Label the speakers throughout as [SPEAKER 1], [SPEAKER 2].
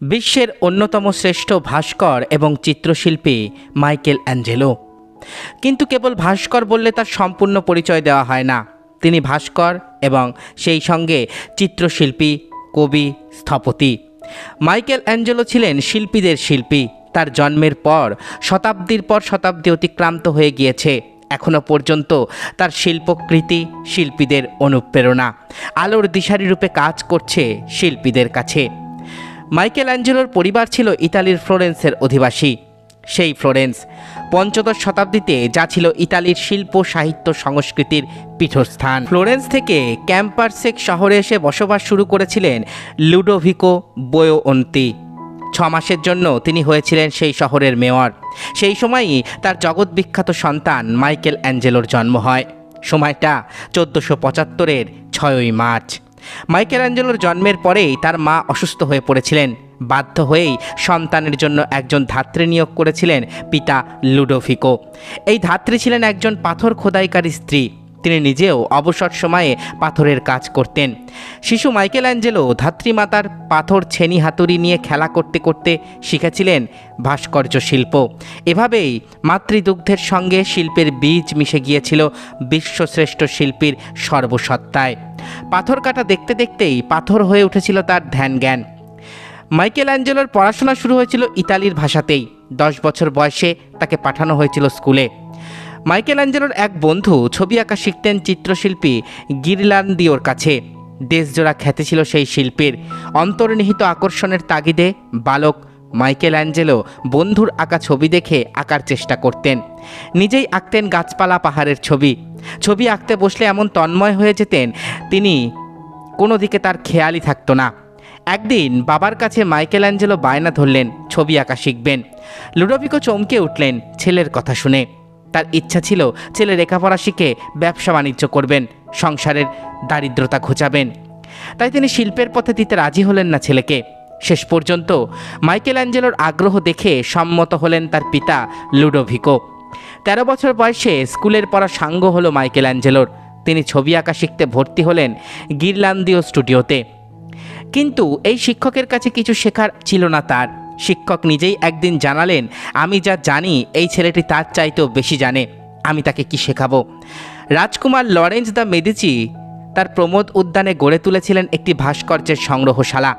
[SPEAKER 1] বিশ্বের অন্যতম শ্রেষ্ঠ ভাস্কর এবং চিত্রশিল্পী মাইকেল অ্যাঞ্জেলো। কিন্তু কেবল ভাস্কর বললে তার সম্পূর্ণ পরিচয় দেওয়া হয় না। তিনি ভাস্কর এবং সেই সঙ্গে চিত্রশিল্পী, কবি, স্থপতি। মাইকেল অ্যাঞ্জেলো ছিলেন শিল্পীদের শিল্পী। তার জন্মের পর, শতাব্দীর পর শতাব্দী অতিক্রান্ত হয়ে গিয়েছে। এখনও পর্যন্ত তার শিল্পকৃতি শিল্পীদের অনুপ্রেরণা। আলোর দিশারি রূপে কাজ করছে শিল্পীদের কাছে। মাইকেল অ্যাঞ্জেলোর পরিবার ছিল ইতালির ফ্লোরেন্সের অধিবাসী। সেই ফ্লোরেন্স পঞ্চদশ শতাব্দীতে যা ছিল ইতালির শিল্প, সাহিত্য, সংস্কৃতির পীঠস্থান। ফ্লোরেন্স থেকে ক্যাম্পারসেক শহরে এসে বসবাস শুরু করেছিলেন লুডোভিকো বোয়োন্তি। ছ মাসের জন্য তিনি হয়েছিলেন সেই শহরের মেয়র। সেই সময়ই তার জগৎবিখ্যাত সন্তান মাইকেল অ্যাঞ্জেলোর জন্ম হয়। সময়টা চোদ্দোশো পঁচাত্তরের ছয়ই মার্চ। মাইকেল অ্যাঞ্জেলোর জন্মের পরেই তার মা অসুস্থ হয়ে পড়েছিলেন। বাধ্য হয়েই সন্তানের জন্য একজন ধাত্রী নিয়োগ করেছিলেন পিতা লুডোফিকো এই ধাত্রী ছিলেন একজন পাথর খোদাইকারী স্ত্রী। তিনি নিজেও অবসর সময়ে পাথরের কাজ করতেন। শিশু মাইকেল অ্যাঞ্জেলো ধাত্রীমাতার পাথর ছেনি হাতুড়ি নিয়ে খেলা করতে করতে শিখেছিলেন ভাস্কর্য শিল্প। এভাবেই মাতৃদুগ্ধের সঙ্গে শিল্পের বীজ মিশে গিয়েছিল বিশ্বশ্রেষ্ঠ শিল্পীর সর্বসত্তায়। পাথর কাটা দেখতে দেখতেই পাথর হয়ে উঠেছিল তার ধ্যান জ্ঞান মাইকেল অ্যাঞ্জেলোর পড়াশোনা শুরু হয়েছিল ইতালির ভাষাতেই। দশ বছর বয়সে তাকে পাঠানো হয়েছিল স্কুলে। মাইকেল অ্যাঞ্জেলোর এক বন্ধু ছবি আঁকা শিখতেন চিত্রশিল্পী গিরলান্দিওর কাছে। দেশজোড়া খ্যাতি ছিল সেই শিল্পীর। অন্তর্নিহিত আকর্ষণের তাগিদে বালক মাইকেল অ্যাঞ্জেলো বন্ধুর আঁকা ছবি দেখে আঁকার চেষ্টা করতেন। নিজেই আঁকতেন গাছপালা পাহাড়ের ছবি। ছবি আঁকতে বসলে এমন তন্ময় হয়ে যেতেন, তিনি কোনো দিকে তার খেয়ালই থাকতো না। একদিন বাবার কাছে মাইকেল অ্যাঞ্জেলো বায়না ধরলেন, ছবি আঁকা শিখবেন। লুডোভিকো চমকে উঠলেন, ছেলের কথা শুনে। তার ইচ্ছা ছিল ছেলে লেখাপড়া শিখে ব্যবসা বাণিজ্য করবেন, সংসারের দারিদ্রতা ঘোচাবেন। তাই তিনি শিল্পের পথে দিতে রাজি হলেন না ছেলেকে। শেষ পর্যন্ত মাইকেল অ্যাঞ্জেলোর আগ্রহ দেখে সম্মত হলেন তার পিতা লুডোভিকো। তেরো বছর বয়সে স্কুলের পড়া সাঙ্গ হলো মাইকেল অ্যাঞ্জেলোর তিনি ছবি আঁকা শিখতে ভর্তি হলেন গিরলান্দিও স্টুডিওতে। কিন্তু এই শিক্ষকের কাছে কিছু শেখার ছিল না তার। শিক্ষক নিজেই একদিন জানালেন, আমি যা জানি, এই ছেলেটি তার চাইতেও বেশি জানে। আমি তাকে কি শেখাবো? রাজকুমার লরেন্স দ্য মেদিচি তার প্রমোদ উদ্যানে গড়ে তুলেছিলেন একটি ভাস্কর্যের সংগ্রহশালা।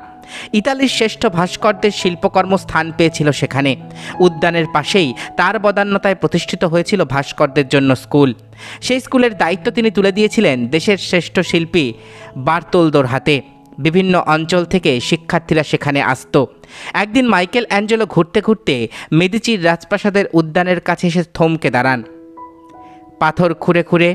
[SPEAKER 1] ইতালির শ্রেষ্ঠ ভাস্করদের শিল্পকর্ম স্থান পেয়েছিল সেখানে। উদ্যানের পাশেই তার বদান্যতায় প্রতিষ্ঠিত হয়েছিল ভাস্করদের জন্য স্কুল। সেই স্কুলের দায়িত্ব তিনি তুলে দিয়েছিলেন দেশের শ্রেষ্ঠ শিল্পী বার্তোলদোর হাতে। বিভিন্ন অঞ্চল থেকে শিক্ষার্থীরা সেখানে আসত। একদিন মাইকেল অ্যাঞ্জেলো ঘুরতে ঘুরতে মেদিচির রাজপ্রাসাদের উদ্যানের কাছে এসে থমকে দাঁড়ান। পাথর খুঁড়ে খুঁড়ে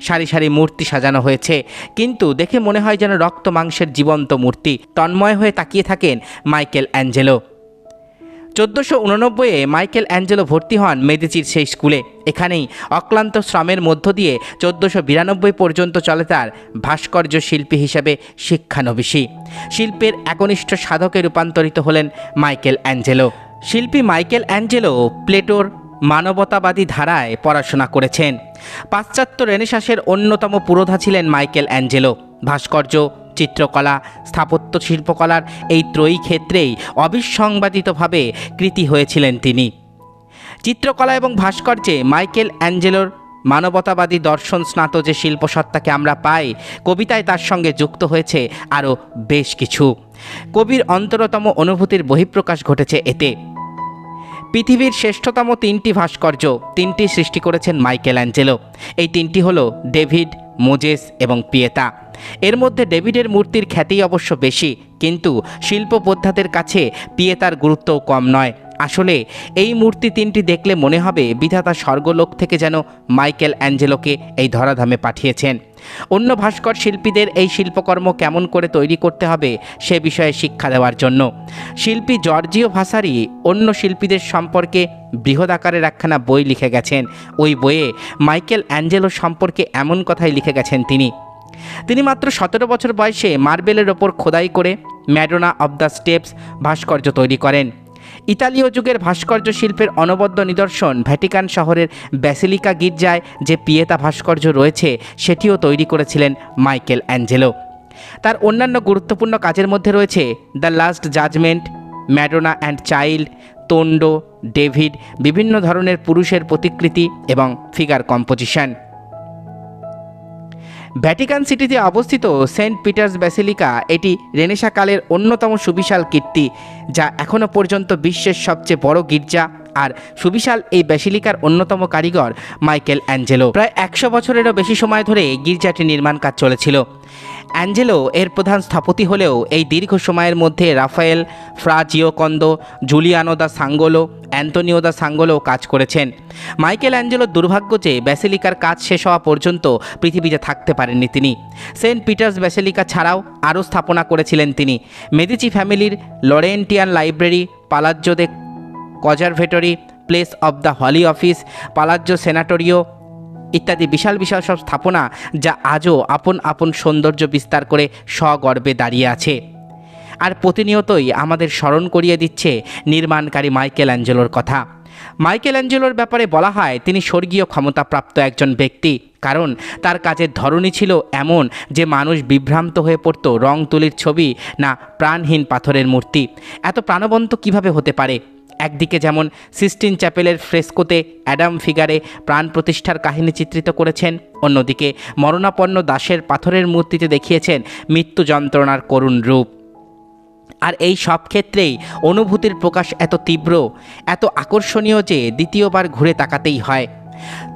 [SPEAKER 1] সারি সারি মূর্তি সাজানো হয়েছে, কিন্তু দেখে মনে হয় যেন রক্ত মাংসের জীবন্ত মূর্তি। তন্ময় হয়ে তাকিয়ে থাকেন মাইকেল অ্যাঞ্জেলো। চোদ্দোশো উননব্বইয়ে মাইকেল অ্যাঞ্জেলো ভর্তি হন মেদিচির সেই স্কুলে। এখানেই অক্লান্ত শ্রমের মধ্য দিয়ে চোদ্দোশো বিরানব্বই পর্যন্ত চলে তার ভাস্কর্য শিল্পী হিসেবে শিক্ষানবিশী। শিল্পের একনিষ্ঠ সাধকে রূপান্তরিত হলেন মাইকেল অ্যাঞ্জেলো। শিল্পী মাইকেল অ্যাঞ্জেলো প্লেটোর মানবতাবাদী ধারায় পড়াশোনা করেছেন। পাশ্চাত্য রেনেসাসের অন্যতম পুরোধা ছিলেন মাইকেল অ্যাঞ্জেলো। ভাস্কর্য চিত্রকলা, স্থাপত্য শিল্পকলার এই ত্রয়ী ক্ষেত্রেই অবিসংবাদিতভাবে কৃতি হয়েছিলেন তিনি। চিত্রকলা এবং ভাস্কর্যে মাইকেল অ্যাঞ্জেলোর মানবতাবাদী দর্শন স্নাত যে শিল্পসত্তাকে আমরা পাই, কবিতায় তার সঙ্গে যুক্ত হয়েছে আরও বেশ কিছু। কবির অন্তরতম অনুভূতির বহিঃপ্রকাশ ঘটেছে এতে। পৃথিবীর শ্রেষ্ঠতম তিনটি ভাস্কর্য, তিনটি সৃষ্টি করেছেন মাইকেল অ্যাঞ্জেলো। এই তিনটি হলো ডেভিড মোজেস এবং পিয়েতা। এর মধ্যে ডেভিডের মূর্তির খ্যাতি অবশ্য বেশি, কিন্তু শিল্পবোদ্ধাদের কাছে পিয়েতার গুরুত্বও কম নয়। আসলে, এই মূর্তি তিনটি দেখলে মনে হবে বিধাতা স্বর্গলোক থেকে যেন মাইকেল অ্যাঞ্জেলোকে এই ধরাধামে পাঠিয়েছেন। অন্য ভাস্কর শিল্পীদের এই শিল্পকর্ম কেমন করে তৈরি করতে হবে সে বিষয়ে শিক্ষা দেওয়ার জন্য। শিল্পী জর্জিও ভাসারি অন্য শিল্পীদের সম্পর্কে বৃহৎ আকারের একখানা বই লিখে গেছেন। ওই বইয়ে মাইকেল অ্যাঞ্জেলো সম্পর্কে এমন কথাই লিখে গেছেন তিনি। তিনি মাত্র সতেরো বছর বয়সে মার্বেলের ওপর খোদাই করে ম্যাডোনা অব দ্য স্টেপস ভাস্কর্য তৈরি করেন। ইতালীয় যুগের ভাস্কর্য শিল্পের অনবদ্য নিদর্শন ভ্যাটিকান শহরের ব্যাসিলিকা গির্জায় যে পিয়েতা ভাস্কর্য রয়েছে, সেটিও তৈরি করেছিলেন মাইকেল অ্যাঞ্জেলো। তার অন্যান্য গুরুত্বপূর্ণ কাজের মধ্যে রয়েছে the last judgment, Madonna and child, তন্ড, David, বিভিন্ন ধরনের পুরুষের প্রতিকৃতি এবং ফিগার কম্পোজিশন। ভ্যাটিকান সিটিতে অবস্থিত সেন্ট পিটার্স ব্যাসিলিকা এটি রেনেসাকালের অন্যতম সুবিশাল কীর্তি, যা এখনও পর্যন্ত বিশ্বের সবচেয়ে বড় গির্জা আর সুবিশাল এই ব্যাসিলিকার অন্যতম কারিগর মাইকেল অ্যাঞ্জেলো। প্রায় একশো বছরেরও বেশি সময় ধরে গির্জাটি নির্মাণ কাজ চলেছিল। অ্যাঞ্জেলো এর প্রধান স্থপতি হলেও এই দীর্ঘ সময়ের মধ্যে Raphael Fra Giocondo Giuliano da Sangallo Antonio da Sangallo কাজ করেছেন। মাইকেল অ্যাঞ্জেলোর দুর্ভাগ্য যে ব্যাসেলিকার কাজ শেষ হওয়া পর্যন্ত পৃথিবীতে থাকতে পারেননি তিনি। সেন্ট পিটার্স ব্যাসেলিকা ছাড়াও আরও স্থাপনা করেছিলেন তিনি। মেদিচি ফ্যামিলির Laurentian library, Palazzo de Conservatori, place of the holy office, Palazzo Senatorio ইত্যাদি বিশাল বিশাল সব স্থাপনা যা আজও আপন আপন সৌন্দর্য বিস্তার করে সগর্বে দাঁড়িয়ে আছে। আর প্রতিনিয়তই আমাদের স্মরণ করিয়ে দিচ্ছে নির্মাণকারী মাইকেল অ্যাঞ্জেলোর কথা। মাইকেল অ্যাঞ্জেলোর ব্যাপারে বলা হয়, তিনি স্বর্গীয় ক্ষমতাপ্রাপ্ত একজন ব্যক্তি, কারণ তার কাজের ধরনই ছিল এমন যে মানুষ বিভ্রান্ত হয়ে পড়ত রং তুলির ছবি না প্রাণহীন পাথরের মূর্তি। এত প্রাণবন্ত কীভাবে হতে পারে? একদিকে যেমন সিস্টিন চ্যাপেলের ফ্রেস্কোতে অ্যাডাম ফিগারে প্রাণ প্রতিষ্ঠার কাহিনী চিত্রিত করেছেন, অন্যদিকে মরণাপন্ন দাসের পাথরের মূর্তিতে দেখিয়েছেন মৃত্যু যন্ত্রণার করুণ রূপ। আর এই সব ক্ষেত্রেই অনুভূতির প্রকাশ এত তীব্র, এত আকর্ষণীয় যে দ্বিতীয়বার ঘুরে তাকাতেই হয়।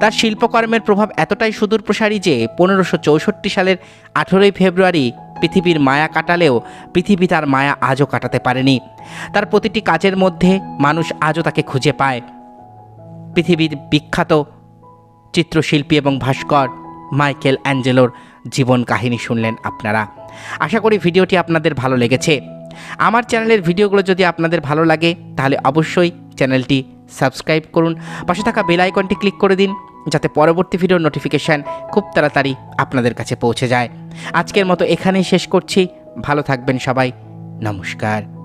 [SPEAKER 1] তার শিল্পকর্মের প্রভাব এতটাই সুদূর প্রসারী যে পনেরোশো চৌষট্টি সালের আঠেরোই ফেব্রুয়ারি পৃথিবীর মায়া কাটালেও পৃথিবী তার মায়া আজও কাটাতে পারেনি। তার প্রতিটি কাজের মধ্যে মানুষ আজও তাকে খুঁজে পায়। পৃথিবীর বিখ্যাত চিত্রশিল্পী এবং ভাস্কর মাইকেল অ্যাঞ্জেলোর জীবন কাহিনী শুনলেন আপনারা। আশা করি ভিডিওটি আপনাদের ভালো লেগেছে। আমার চ্যানেলের ভিডিওগুলো যদি আপনাদের ভালো লাগে, তাহলে অবশ্যই চ্যানেলটি সাবস্ক্রাইব করুন। পাশে থাকা বেল আইকনটি ক্লিক করে দিন। যাতে পরবর্তী ভিডিওর নোটিফিকেশান খুব তাড়াতাড়ি আপনাদের কাছে পৌঁছে যায়। আজকের মতো এখানেই শেষ করছি। ভালো থাকবেন সবাই। নমস্কার।